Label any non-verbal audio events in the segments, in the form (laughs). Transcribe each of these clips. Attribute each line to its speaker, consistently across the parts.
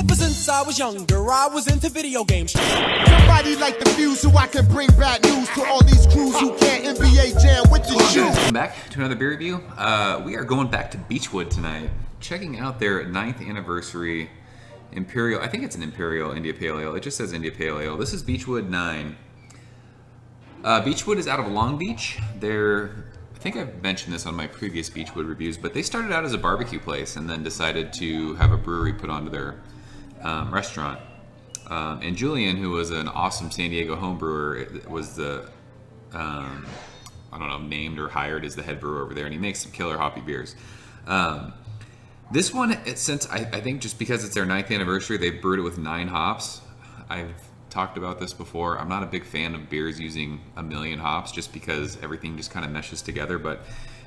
Speaker 1: Ever since I was younger, I was into video games.
Speaker 2: Somebody like the fuse so I can bring bad news to all these crews who can't NBA jam with the shoe.
Speaker 3: Welcome back to another beer review. Uh, we are going back to Beachwood tonight, checking out their ninth anniversary Imperial. I think it's an Imperial India Pale Ale. It just says India Pale Ale. This is Beachwood 9. Uh, Beachwood is out of Long Beach. They're, I think I've mentioned this on my previous Beachwood reviews, but they started out as a barbecue place and then decided to have a brewery put onto their um, restaurant. Um, and Julian, who was an awesome San Diego home brewer, was the um, I don't know named or hired as the head brewer over there, and he makes some killer hoppy beers. Um, this one, it, since I, I think just because it's their ninth anniversary, they brewed it with nine hops. I've talked about this before. I'm not a big fan of beers using a million hops just because everything just kind of meshes together. But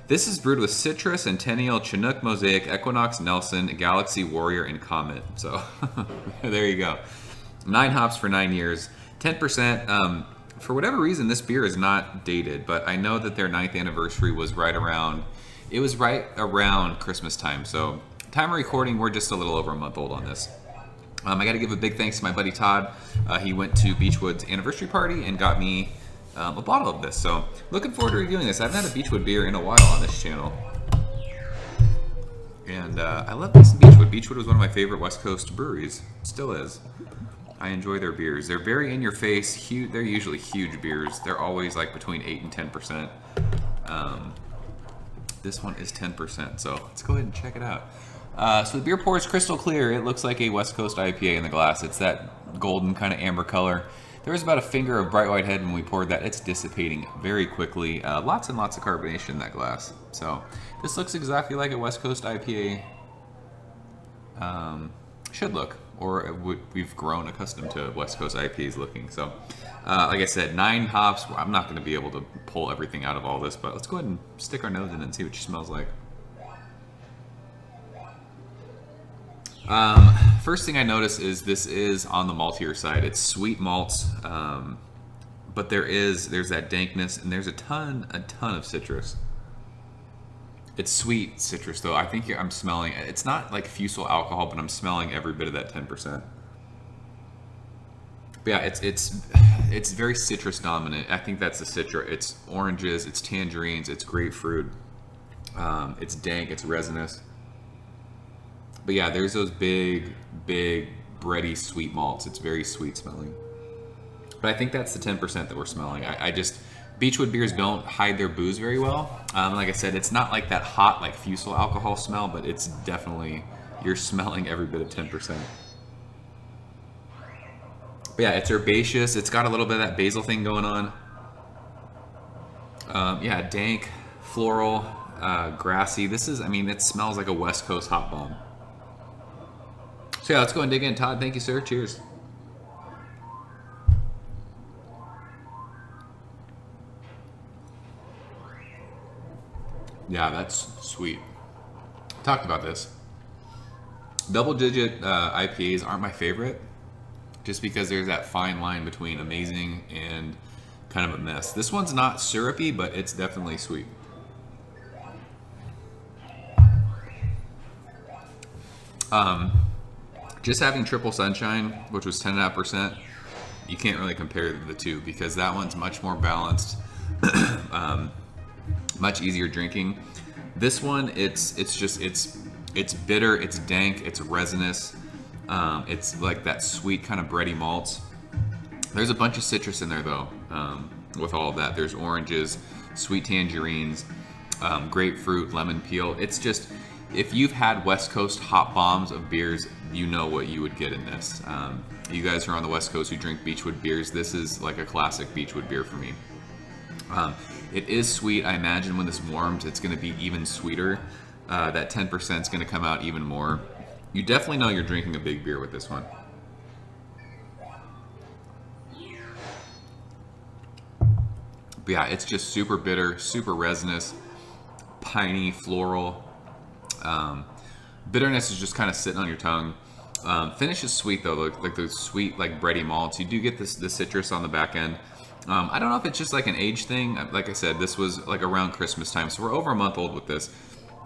Speaker 3: this is brewed with Citra, Centennial, Chinook, Mosaic, Equinox, Nelson, Galaxy, Warrior, and Comet. So (laughs) there you go. Nine hops for nine years, 10%. Um, for whatever reason, this beer is not dated, but I know that their ninth anniversary was right around, it was right around Christmas time. So time of recording, we're just a little over a month old on this. Um, I got to give a big thanks to my buddy Todd. Uh, he went to Beachwood's anniversary party and got me um, a bottle of this. So looking forward to reviewing this. I haven't had a Beachwood beer in a while on this channel. And uh, I love this Beachwood. Beachwood was one of my favorite West Coast breweries. Still is. I enjoy their beers. They're very in your face. Huge. They're usually huge beers. They're always like between 8 and 10%. Um, this one is 10%, so let's go ahead and check it out. Uh, so the beer pours crystal clear. It looks like a West Coast IPA in the glass. It's that golden kind of amber color. There was about a finger of bright white head when we poured that. It's dissipating very quickly. Uh, lots and lots of carbonation in that glass. So this looks exactly like a West Coast IPA um, should look, or we've grown accustomed to West Coast IPAs looking. So uh, like I said, nine hops. I'm not going to be able to pull everything out of all this, but let's go ahead and stick our nose in and see what she smells like. Um, first thing I notice is this is on the maltier side. It's sweet malts, um, but there is there's that dankness and there's a ton a ton of citrus. It's sweet citrus though. I think I'm smelling. It's not like fusel alcohol, but I'm smelling every bit of that 10%. But yeah, it's it's it's very citrus dominant. I think that's the citrus. It's oranges, it's tangerines, it's grapefruit, um, it's dank, it's resinous. But yeah, there's those big, big, bready sweet malts. It's very sweet smelling. But I think that's the 10% that we're smelling. I, I, just, Beachwood beers don't hide their booze very well. Um, like I said, it's not like that hot, like fusel alcohol smell, but it's definitely, you're smelling every bit of 10%. But yeah, it's herbaceous. It's got a little bit of that basil thing going on. Um, yeah, dank, floral, uh, grassy. This is, I mean, it smells like a West Coast hop bomb. So yeah, let's go and dig in. Todd, thank you, sir. Cheers. Yeah, that's sweet. Talked about this. Double digit uh, IPAs aren't my favorite just because there's that fine line between amazing and kind of a mess. This one's not syrupy, but it's definitely sweet. Um, just having triple sunshine, which was 10.5%, you can't really compare the two because that one's much more balanced, (clears throat) um, much easier drinking. This one, it's it's just it's it's bitter, it's dank, it's resinous, um, it's like that sweet kind of bready malts. There's a bunch of citrus in there though. Um, with all of that, there's oranges, sweet tangerines, um, grapefruit, lemon peel. It's just if you've had West Coast hop bombs of beers, you know what you would get in this. Um, you guys who are on the West Coast who drink Beachwood beers. This is like a classic Beachwood beer for me. Um, it is sweet. I imagine when this warms, it's going to be even sweeter. Uh, that 10% is going to come out even more. You definitely know you're drinking a big beer with this one. But yeah, it's just super bitter, super resinous, piney, floral. Um, bitterness is just kind of sitting on your tongue. Um, finish is sweet though, like, like those sweet like bready malts. You do get this the citrus on the back end. Um, I don't know if it's just like an age thing. Like I said, this was like around Christmas time, so we're over a month old with this.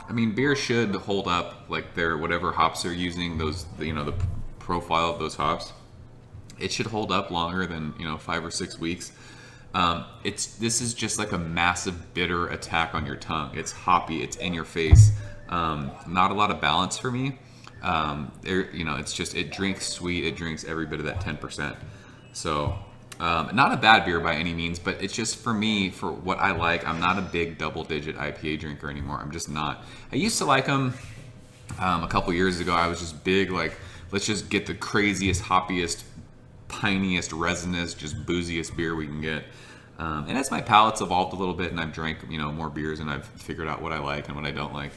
Speaker 3: I mean, beer should hold up like their whatever hops they're using. Those you know the profile of those hops, it should hold up longer than you know five or six weeks. Um, it's this is just like a massive bitter attack on your tongue. It's hoppy. It's in your face. Um, not a lot of balance for me. Um, you know, it's just it drinks sweet. It drinks every bit of that ten percent. So um, not a bad beer by any means, but it's just for me, for what I like, I'm not a big double digit IPA drinker anymore. I'm just not. I used to like them um, a couple years ago. I was just big, like, let's just get the craziest, hoppiest, piniest, resinous, just booziest beer we can get. Um, and as my palate's evolved a little bit and I've drank, you know, more beers and I've figured out what I like and what I don't like,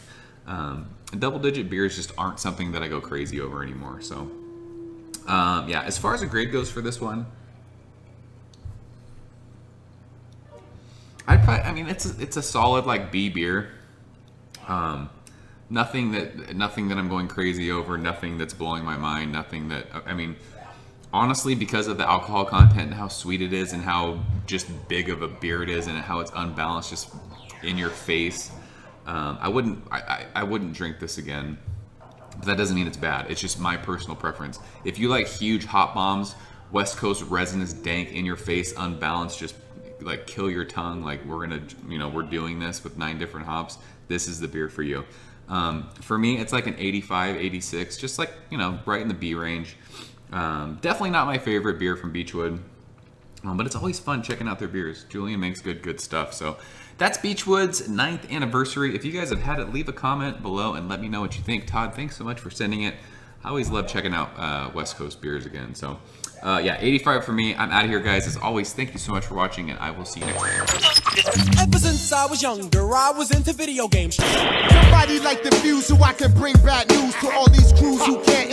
Speaker 3: um, double digit beers just aren't something that I go crazy over anymore. So, um, yeah, as far as a grade goes for this one, I'd probably, I mean, it's a, it's a solid like B beer. Um, nothing that nothing that I'm going crazy over. Nothing that's blowing my mind. Nothing that I mean, honestly, because of the alcohol content and how sweet it is, and how just big of a beer it is, and how it's unbalanced, just in your face. Um, I wouldn't I, I, I wouldn't drink this again. But that doesn't mean it's bad. It's just my personal preference. If you like huge hop bombs, West Coast resinous, dank, in your face, unbalanced, just like kill your tongue like we're gonna you know we're doing this with nine different hops this is the beer for you um, for me it's like an 85 86 just like you know right in the b range um, definitely not my favorite beer from beachwood um, but it's always fun checking out their beers julian makes good good stuff so that's beachwood's ninth anniversary if you guys have had it leave a comment below and let me know what you think todd thanks so much for sending it i always love checking out uh, west coast beers again so uh, yeah, 85 for me. I'm out of here, guys. As always, thank you so much for watching, and I will see you next time.
Speaker 1: Ever since I was younger, I was into video games.
Speaker 2: Somebody like the fuse so I can bring bad news to all these crews who can't